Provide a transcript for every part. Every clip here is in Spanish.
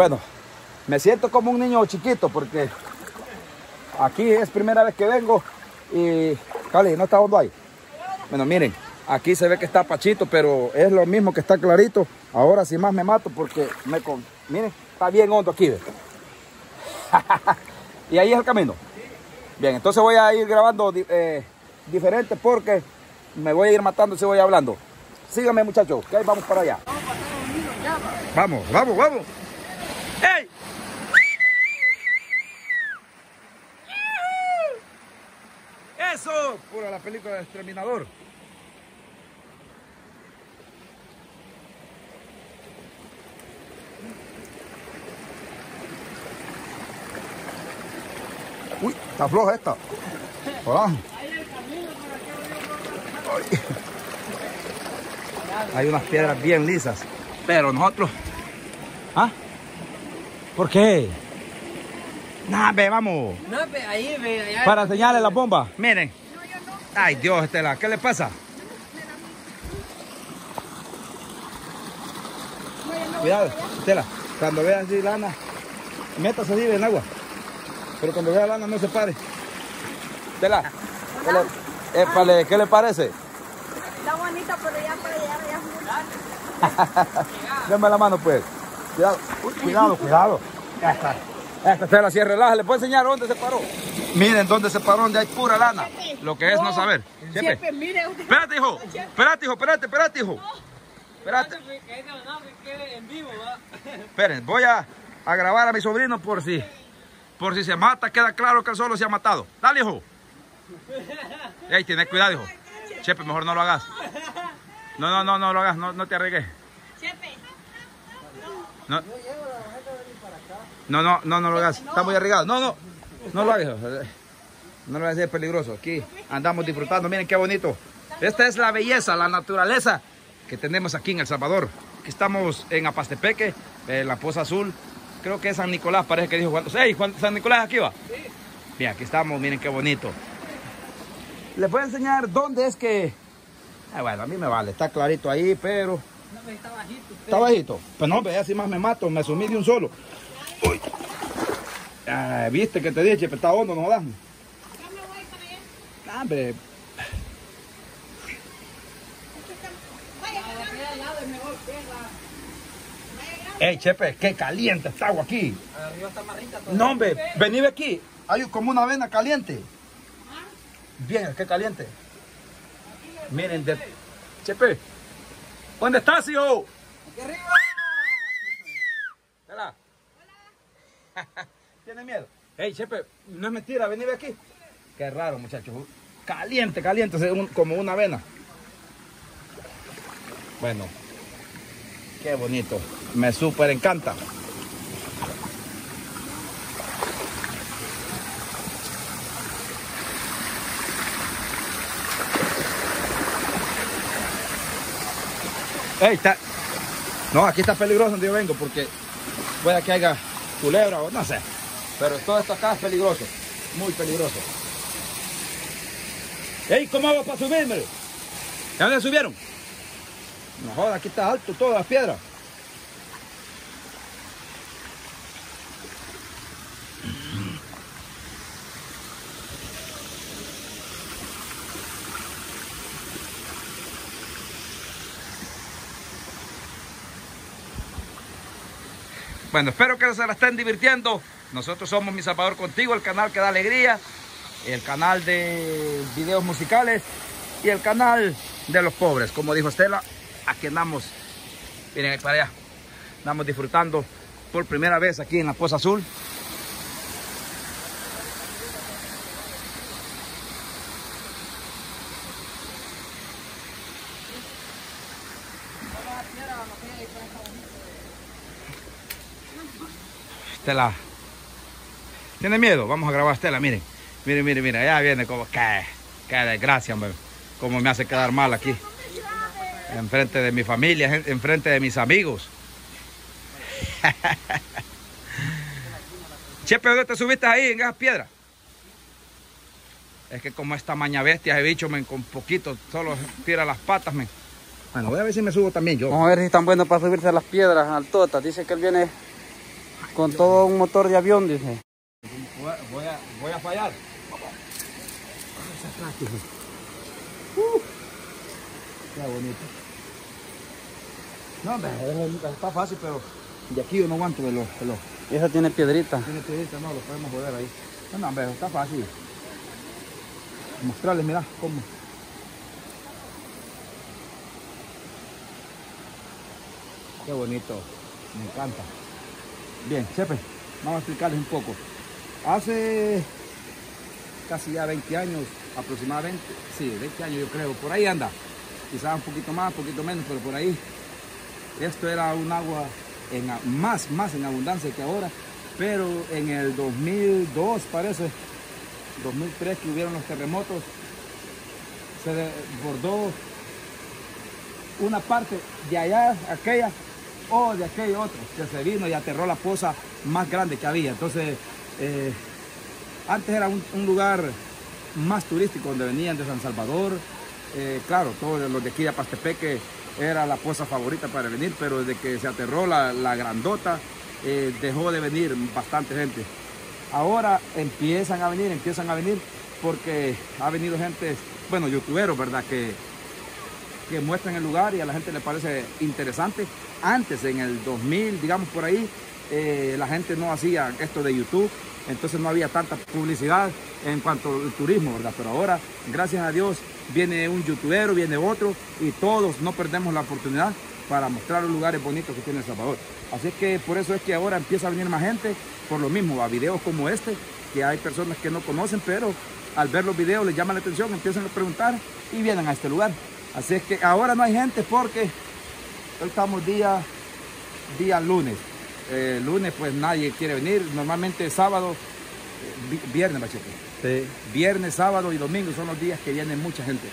Bueno, me siento como un niño chiquito porque aquí es primera vez que vengo y... Cali, ¿no está hondo ahí? Bueno, miren, aquí se ve que está pachito, pero es lo mismo que está clarito. Ahora sí más me mato porque me con... Miren, está bien hondo aquí. y ahí es el camino. Bien, entonces voy a ir grabando eh, diferente porque me voy a ir matando si voy hablando. Síganme muchachos, que ahí vamos para allá. Vamos, vamos, vamos. ¡Ey! ¡Eso! Pura la película de Exterminador. Uy, está floja esta. Hola. Hay unas piedras bien lisas. Pero nosotros... ¿Ah? ¿Por qué? Nah, ve, vamos. No, ve, ahí, ve, allá. Para enseñarle la bomba. Miren. Ay, Dios, Estela, ¿qué le pasa? Cuidado, Estela. Cuando vea así lana, métase así en agua. Pero cuando vea lana, no se pare. Estela, ¿qué le, épale, ¿qué le parece? Está bonita, pero ya para llegar ya es muy Deme la mano, pues. Cuidado, cuidado, cuidado. Ya está. Esta Estela, relaja. ¿Le puedo enseñar dónde se paró? Miren dónde se paró, donde hay pura lana. Lo que es no saber. Chepe. Mire. Espérate, hijo. Espérate, hijo. Espérate, espérate, hijo. Espérate. Esperen, voy a, a grabar a mi sobrino por si, por si se mata, queda claro que él solo se ha matado. Dale, hijo. Ey, tenés cuidado, hijo. Chepe, mejor no lo hagas. No, no, no, no lo hagas, no, no te arriesgues. Chepe. No. No, no, no, no lo hagas. Está muy arriesgado. No, no. No lo hagas. hijo. No lo hagas, es peligroso. Aquí andamos disfrutando. Miren qué bonito. Esta es la belleza, la naturaleza que tenemos aquí en El Salvador. Aquí estamos en Apastepeque, en la Poza Azul. Creo que es San Nicolás, parece que dijo Juan. ¡Ey, Juan, San Nicolás aquí va! Sí. Bien, aquí estamos, miren qué bonito. Les voy a enseñar dónde es que... Ah, bueno, a mí me vale, está clarito ahí, pero... No, está bajito. usted. Está bajito. Pues no, ve, así más me mato, me sumí de un solo. Ah, Viste que te dije, pero está hondo, no jodas. Yo me voy para allá. Ah, Hombre. Ey, Chepe, qué caliente está agua aquí. Arriba está más rica No, hombre, vení ve aquí. Hay como una avena caliente. Bien, qué caliente. Miren, de... Chepe, ¿dónde estás, hijo? Aquí arriba. Hola. ¿Tiene miedo? Ey, Chepe, no es mentira, vení ve aquí. Qué raro, muchachos. Caliente, caliente, como una avena. Bueno, qué bonito. Me súper encanta. Ey, está... No, aquí está peligroso donde yo vengo porque puede que haya culebra o no sé. Pero todo esto acá es peligroso. Muy peligroso. Ey, ¿cómo hago para subirme? ¿Ya dónde subieron? No aquí está alto todas las piedras. Bueno, espero que se la estén divirtiendo. Nosotros somos Mi Salvador Contigo, el canal que da alegría, el canal de videos musicales y el canal de los pobres. Como dijo Estela, aquí andamos, miren ahí para allá, andamos disfrutando por primera vez aquí en la Poza Azul. Estela. ¿Tiene miedo? Vamos a grabar a Estela, miren. Miren, miren, miren. Allá viene como que. Qué desgracia, hombre. Cómo me hace quedar mal aquí. Enfrente de mi familia, en- enfrente de mis amigos. Chepe, ¿dónde te subiste ahí en esas piedras? Es que como esta maña bestia, ese bicho, men, con poquito, solo tira las patas, men. Bueno, voy a ver si me subo también yo. Vamos a ver si están buenos para subirse a las piedras altotas. Dice que él viene Con todo un motor de avión, dice. Voy a, voy a, fallar. Uh, qué bonito. No, hombre, es- está fácil, pero de aquí yo no aguanto de los... Y esa tiene piedrita. tiene piedrita, no, lo podemos joder ahí. No, no, hombre, está fácil. Mostrarles, mira, cómo. Qué bonito, me encanta. Bien, Chepe, vamos a explicarles un poco. Hace casi ya 20 años, aproximadamente, sí, 20 años yo creo, por ahí anda. Quizás un poquito más, un poquito menos, pero por ahí. Esto era un agua en, más, más en abundancia que ahora, pero en el 2002 parece, 2003 que hubieron los terremotos, se desbordó una parte de allá, aquella, o de aquella otra, que se vino y aterró la poza más grande que había. Entonces, eh, antes era un, lugar más turístico donde venían de San Salvador. eh, claro, todos los de aquí de Pastepeque era la poza favorita para venir, pero desde que se aterró la, la grandota, eh, dejó de venir bastante gente. Ahora empiezan a venir, empiezan a venir porque ha venido gente, bueno, youtuberos, ¿verdad? Que, que muestran el lugar y a la gente le parece interesante. Antes, en el 2000, digamos por ahí, eh, la gente no hacía esto de YouTube, entonces no había tanta publicidad en cuanto al turismo, ¿verdad? Pero ahora, gracias a Dios, viene un youtubero, viene otro y todos no perdemos la oportunidad para mostrar los lugares bonitos que tiene El Salvador. Así que por eso es que ahora empieza a venir más gente, por lo mismo, a videos como este, que hay personas que no conocen, pero al ver los videos les llama la atención, empiezan a preguntar y vienen a este lugar. Así es que ahora no hay gente porque hoy estamos día, día lunes. Eh, lunes pues nadie quiere venir, normalmente sábado, eh, vi- viernes, machete. Sí. Viernes, sábado y domingo son los días que viene mucha gente.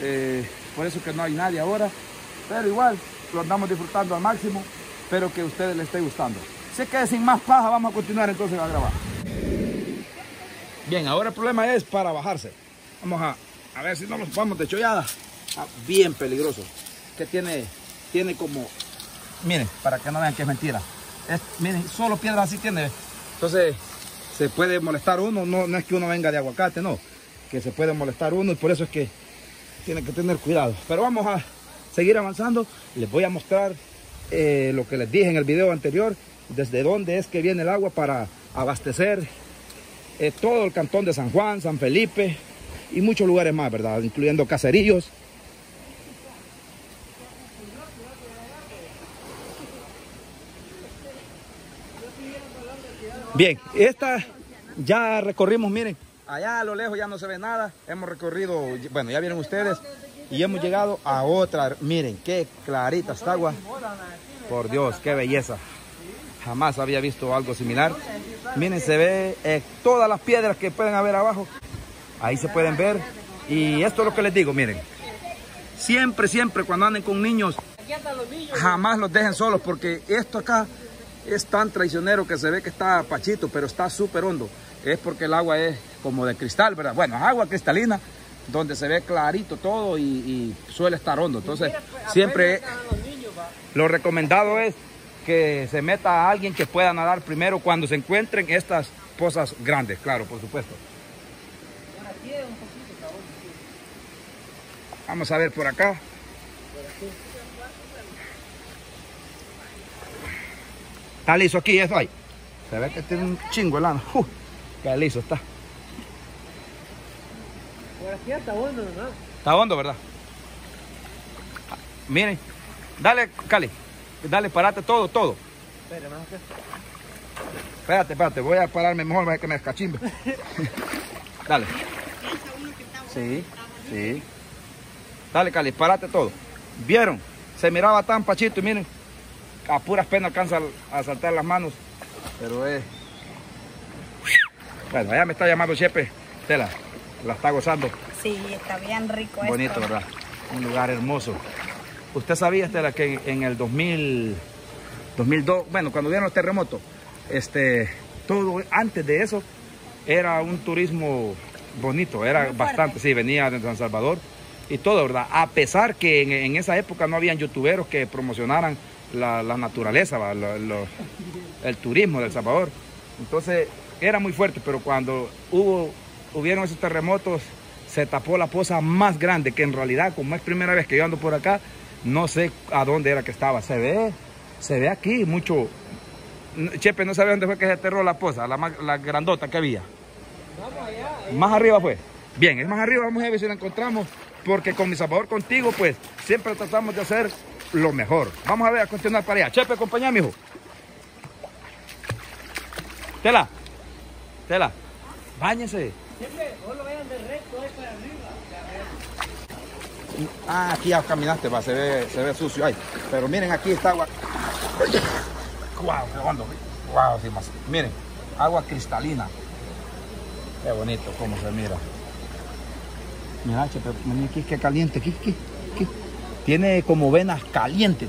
Eh, por eso que no hay nadie ahora, pero igual lo andamos disfrutando al máximo. Espero que a ustedes les esté gustando. Sé que sin más paja vamos a continuar entonces a grabar. Bien, ahora el problema es para bajarse. Vamos a, a ver si no nos vamos de chollada. Ah, bien peligroso. Que tiene, tiene como, miren, para que no vean que es mentira. Miren, solo piedras así tiene. Entonces, se puede molestar uno, no, no es que uno venga de aguacate, no, que se puede molestar uno y por eso es que tiene que tener cuidado. Pero vamos a seguir avanzando, les voy a mostrar eh, lo que les dije en el video anterior, desde dónde es que viene el agua para abastecer eh, todo el cantón de San Juan, San Felipe y muchos lugares más, ¿verdad? Incluyendo caserillos. Bien, esta ya recorrimos, miren, allá a lo lejos ya no se ve nada. Hemos recorrido, bueno, ya vieron ustedes, y hemos llegado a otra. Miren, qué clarita esta agua. Por Dios, qué belleza. Jamás había visto algo similar. Miren, se ve eh, todas las piedras que pueden haber abajo. Ahí se pueden ver. Y esto es lo que les digo, miren. Siempre, siempre cuando anden con niños, jamás los dejen solos porque esto acá es tan traicionero que se ve que está pachito, pero está súper hondo. Es porque el agua es como de cristal, ¿verdad? Bueno, es agua cristalina, donde se ve clarito todo y, y suele estar hondo. Entonces, siempre lo recomendado es que se meta a alguien que pueda nadar primero cuando se encuentren estas pozas grandes, claro, por supuesto. Vamos a ver por acá. Está liso aquí, eso ahí. Se ve que tiene un chingo el ano. Uh, qué liso está. Por aquí está bueno, ¿no? Está hondo, ¿verdad? Ah, Miren, dale, Cali. Dale, parate todo, todo. Que Espérate, espérate, voy a pararme mejor, voy a que me escachimbe. Dale. Sí, sí. Dale, Cali, parate todo. ¿Vieron? Se miraba tan pachito y miren, a puras penas alcanza a saltar las manos. Pero es... Bueno, allá me está llamando Chepe. Tela, la está gozando. Sí, está bien rico Bonito, esto. ¿verdad? Un lugar hermoso. ¿Usted sabía, Estela, que en el 2000, 2002, bueno, cuando vieron los terremotos, este, todo antes de eso era un turismo bonito, era Muy fuerte. bastante, sí, venía de San Salvador y todo, ¿verdad? A pesar que en, en esa época no habían youtuberos que promocionaran la, la naturaleza, el turismo del Salvador. Entonces era muy fuerte, pero cuando hubo, hubieron esos terremotos, se tapó la poza más grande, que en realidad, como es primera vez que yo ando por acá, no sé a dónde era que estaba. Se ve, se ve aquí mucho. Chepe, no sabe dónde fue que se aterró la poza, la, la grandota que había. Más arriba fue. Bien, es más arriba, vamos a ver si la encontramos, porque con mi Salvador contigo, pues, siempre tratamos de hacer lo mejor. Vamos a ver, a continuar para allá. Chepe, acompañame, hijo. Tela, Tela, báñese. Ah, aquí ya caminaste, va, se ve, se ve sucio. Ay, pero miren, aquí está agua. Guau, qué hondo. Guau, sí, más. Miren, agua cristalina. Qué bonito cómo se mira. Mira, chepe, mira aquí, qué caliente, aquí, aquí, aquí. Tiene como venas calientes.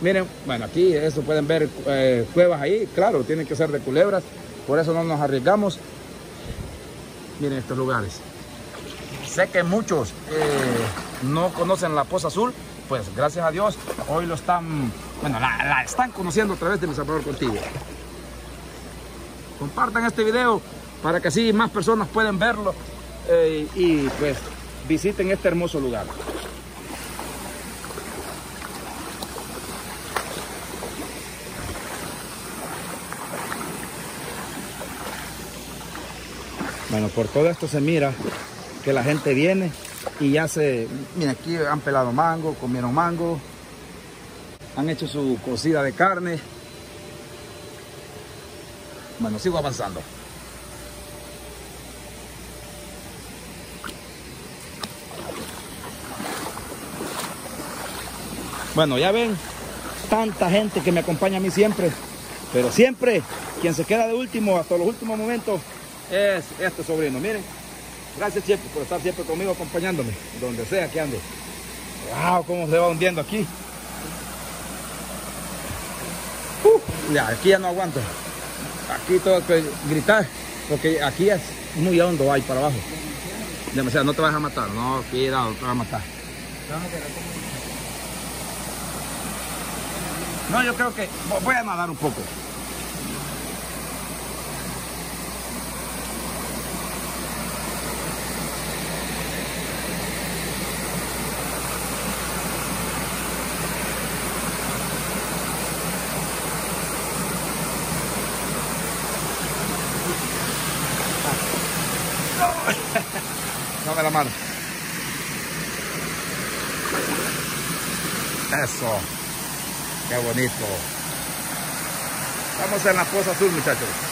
Miren, bueno, aquí eso pueden ver eh, cuevas ahí, claro, tienen que ser de culebras, por eso no nos arriesgamos. Miren estos lugares. Sé que muchos eh, no conocen la Poza Azul, pues gracias a Dios hoy lo están, bueno, la, están conociendo a través de Mi Salvador Contigo. Compartan este video para que así más personas puedan verlo eh, y pues visiten este hermoso lugar. Bueno, por todo esto se mira que la gente viene y ya se... Mira, aquí han pelado mango, comieron mango, han hecho su cocida de carne. Bueno, sigo avanzando. Bueno, ya ven, tanta gente que me acompaña a mí siempre, pero siempre quien se queda de último hasta los últimos momentos es este sobrino. Miren, gracias Chepe por estar siempre conmigo acompañándome, donde sea que ande. Wow, cómo se va hundiendo aquí. Ya, aquí ya no aguanto. Aquí tengo que gritar, porque aquí es muy hondo ahí para abajo. Demasiado, no te vas a matar, no, cuidado, te vas a matar. No, yo creo que voy a nadar un poco. Dame la mano. Eso. Qué bonito. Estamos en la Poza Azul, muchachos.